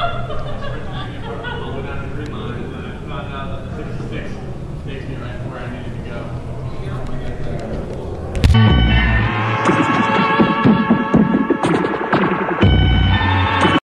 Ha ha ha!